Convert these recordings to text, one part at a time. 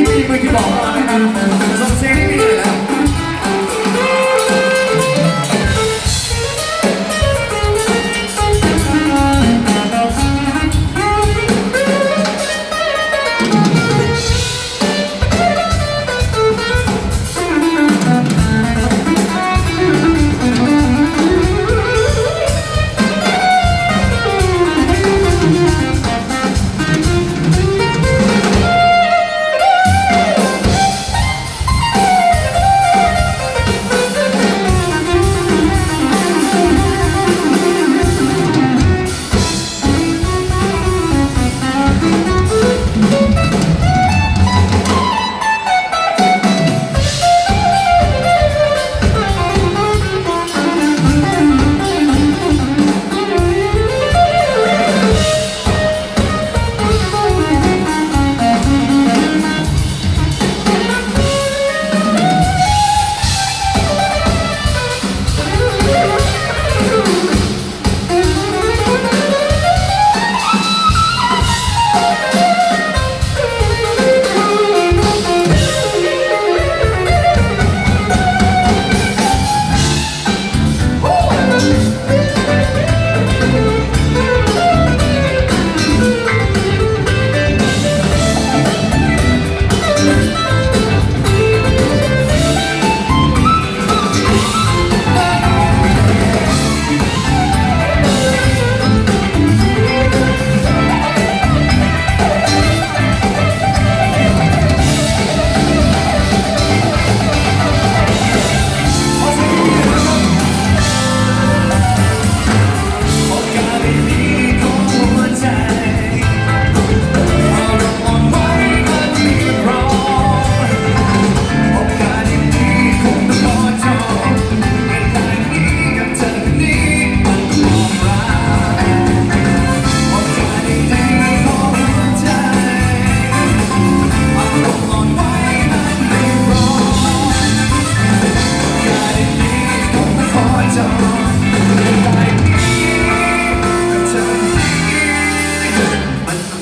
We're Thank you.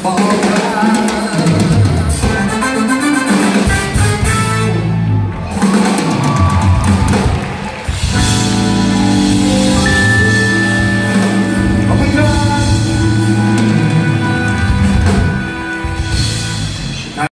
Oh.